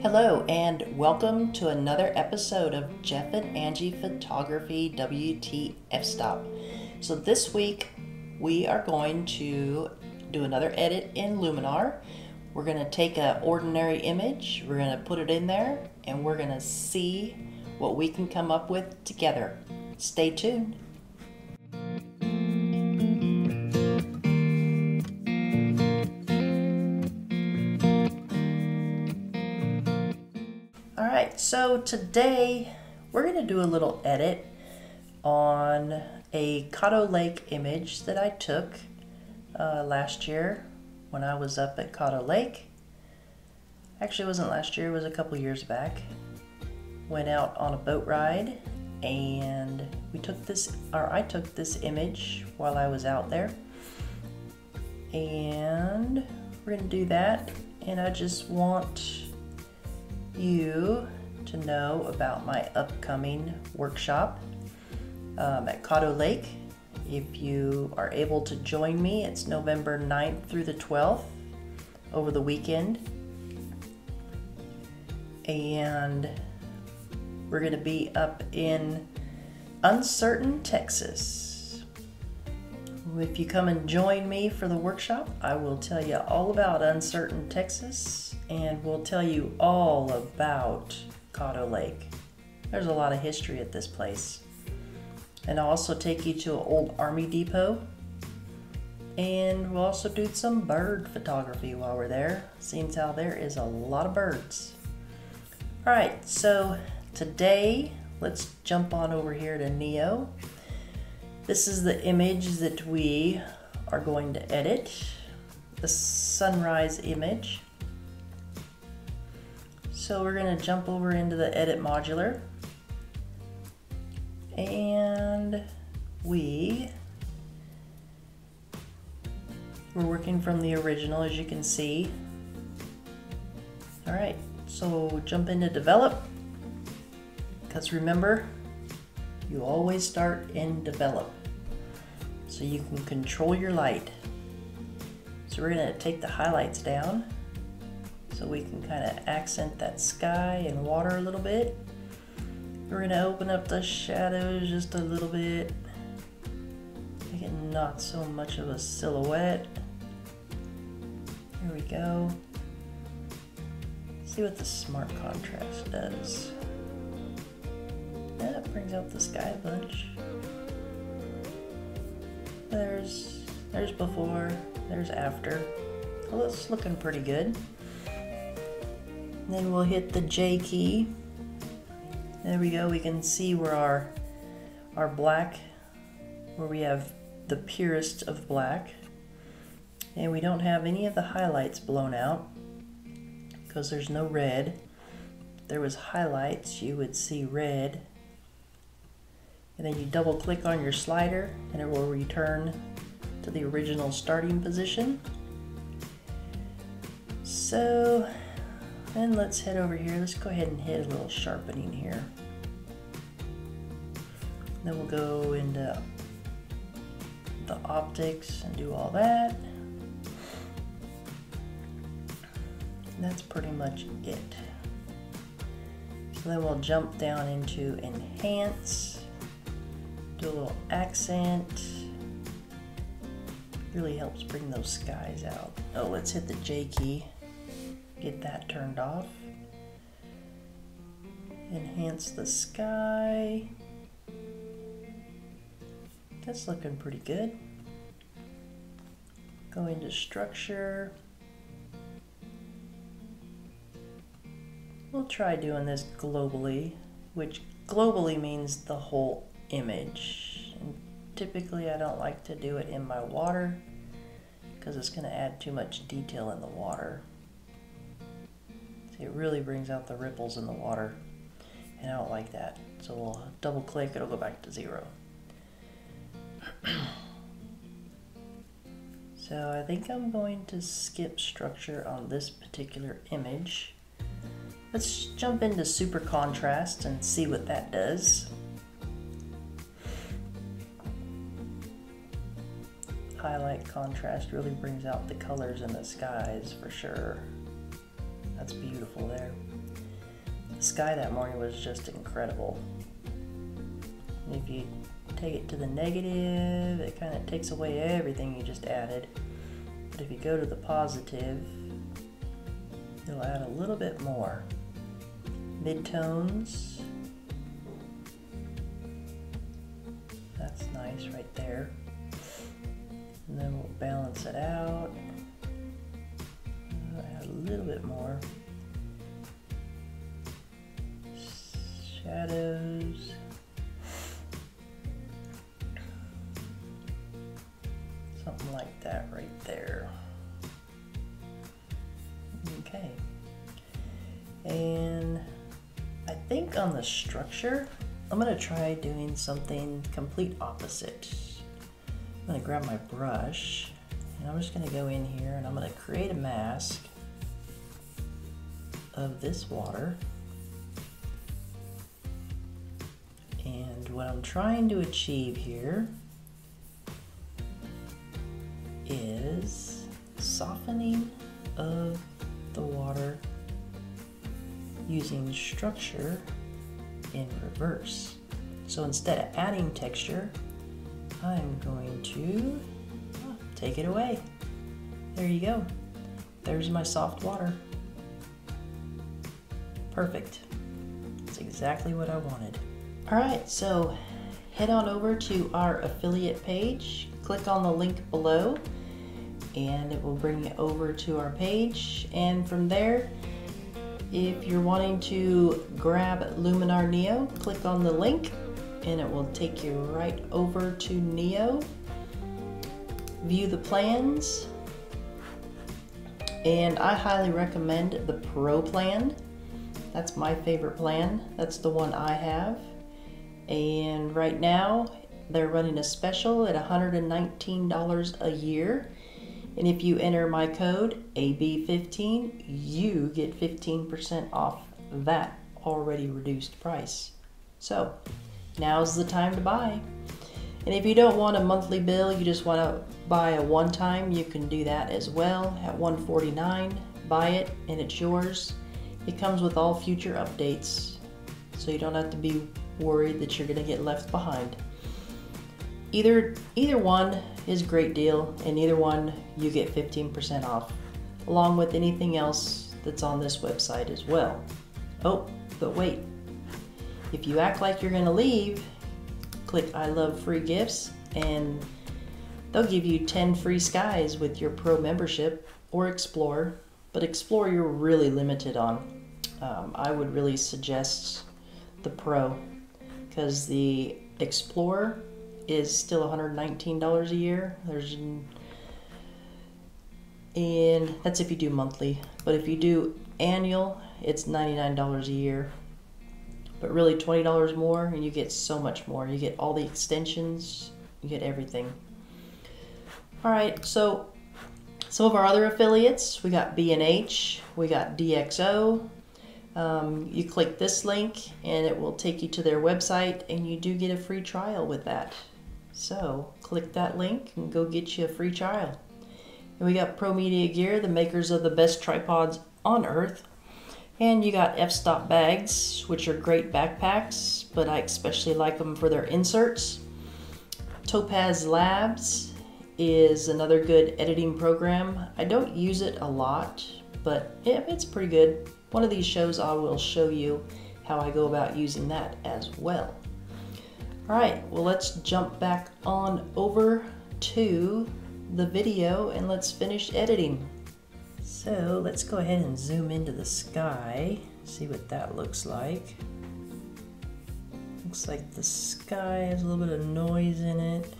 Hello, and welcome to another episode of Jeff and Angie Photography WTF Stop. So, this week we are going to do another edit in Luminar. We're going to take an ordinary image, we're going to put it in there, and we're going to see what we can come up with together. Stay tuned. Right, so today we're going to do a little edit on a Caddo Lake image that I took uh, last year when I was up at Caddo Lake. Actually, it wasn't last year, it was a couple years back. Went out on a boat ride and we took this, or I took this image while I was out there. And we're to do that. And I just want you to know about my upcoming workshop um, at Caddo Lake. If you are able to join me, it's November 9th through the 12th over the weekend. And we're going to be up in Uncertain, Texas. If you come and join me for the workshop, I will tell you all about Uncertain, Texas, and we'll tell you all about Caddo Lake. There's a lot of history at this place. And I'll also take you to an old army depot. And we'll also do some bird photography while we're there, seeing how there is a lot of birds. All right, so today, let's jump on over here to Neo. This is the image that we are going to edit, the sunrise image. So we're gonna jump over into the edit modular and we we're working from the original as you can see. All right, so jump into develop because remember, you always start in develop so you can control your light. So we're gonna take the highlights down so we can kind of accent that sky and water a little bit. We're gonna open up the shadows just a little bit. Make it not so much of a silhouette. Here we go. See what the smart contrast does. That brings out the sky a bunch. There's there's before, there's after. Well, it's looking pretty good. Then we'll hit the J key. There we go. We can see where our our black, where we have the purest of black. And we don't have any of the highlights blown out because there's no red. If there was highlights, you would see red. And then you double click on your slider and it will return to the original starting position. So and let's head over here. Let's go ahead and hit a little sharpening here. Then we'll go into the optics and do all that. And that's pretty much it. So then we'll jump down into enhance, do a little accent. Really helps bring those skies out. Oh, let's hit the J key get that turned off. Enhance the sky. That's looking pretty good. Go into structure. We'll try doing this globally, which globally means the whole image. And typically I don't like to do it in my water because it's going to add too much detail in the water. It really brings out the ripples in the water and I don't like that. So we'll double click, it'll go back to zero. so I think I'm going to skip structure on this particular image. Let's jump into super contrast and see what that does. Highlight contrast really brings out the colors in the skies for sure. That's beautiful there. The sky that morning was just incredible. And if you take it to the negative, it kind of takes away everything you just added. But if you go to the positive, you'll add a little bit more. Midtones. That's nice right there. And then we'll balance it out. Add a little bit more. Shadows. Something like that right there. Okay. And I think on the structure, I'm gonna try doing something complete opposite. I'm gonna grab my brush and I'm just gonna go in here and I'm gonna create a mask of this water. What I'm trying to achieve here is softening of the water using structure in reverse. So instead of adding texture, I'm going to oh, take it away. There you go. There's my soft water. Perfect. That's exactly what I wanted. All right, so head on over to our affiliate page, click on the link below, and it will bring you over to our page. And from there, if you're wanting to grab Luminar Neo, click on the link and it will take you right over to Neo. View the plans. And I highly recommend the Pro plan. That's my favorite plan. That's the one I have. And right now, they're running a special at $119 a year and if you enter my code AB15, you get 15% off that already reduced price. So now's the time to buy. And if you don't want a monthly bill, you just want to buy a one time, you can do that as well at 149 Buy it and it's yours. It comes with all future updates, so you don't have to be worried that you're going to get left behind. Either either one is a great deal, and either one you get 15% off, along with anything else that's on this website as well. Oh, but wait. If you act like you're going to leave, click I love free gifts and they'll give you 10 free skies with your pro membership or explore. But explore you're really limited on. Um, I would really suggest the pro because the explorer is still $119 a year. There's and that's if you do monthly. But if you do annual, it's $99 a year. But really $20 more and you get so much more. You get all the extensions, you get everything. All right, so some of our other affiliates, we got B&H, we got DxO, um, you click this link and it will take you to their website and you do get a free trial with that. So click that link and go get you a free trial. And we got Pro Media Gear, the makers of the best tripods on earth. And you got f-stop bags, which are great backpacks, but I especially like them for their inserts. Topaz Labs is another good editing program. I don't use it a lot, but yeah, it's pretty good. One of these shows I will show you how I go about using that as well. All right, well, let's jump back on over to the video and let's finish editing. So let's go ahead and zoom into the sky, see what that looks like. Looks like the sky has a little bit of noise in it.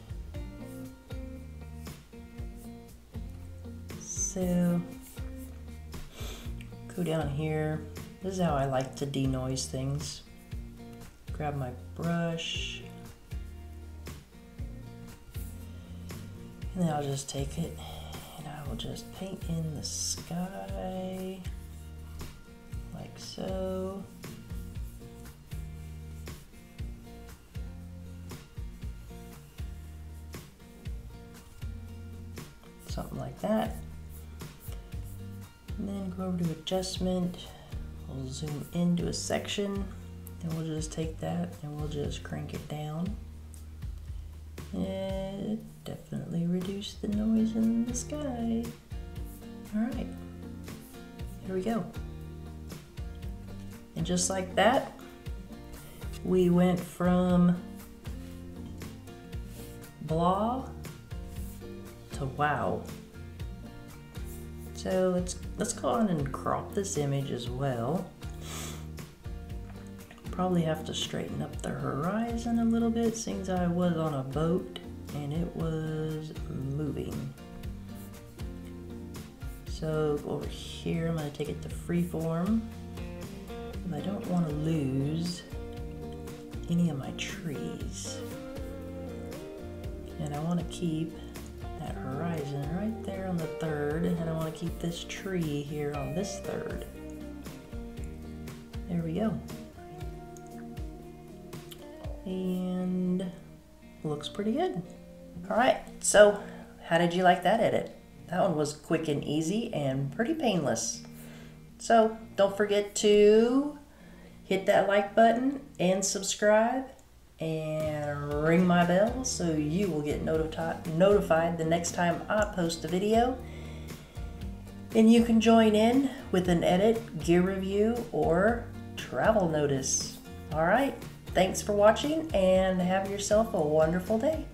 So go down here. This is how I like to denoise things. Grab my brush And then I'll just take it and I will just paint in the sky like so. Something like that. And then go over to adjustment. We'll zoom into a section, then we'll just take that and we'll just crank it down. It definitely reduced the noise in the sky. All right, here we go. And just like that, we went from blah to wow. So let's let's go on and crop this image as well. Probably have to straighten up the horizon a little bit since I was on a boat and it was moving. So over here I'm going to take it to freeform. I don't want to lose any of my trees. And I want to keep horizon right there on the third, and I want to keep this tree here on this third. There we go. And looks pretty good. All right, so how did you like that edit? That one was quick and easy and pretty painless. So don't forget to hit that like button and subscribe and ring my bell so you will get notified notified the next time I post a video. And you can join in with an edit, gear review, or travel notice. All right, thanks for watching and have yourself a wonderful day.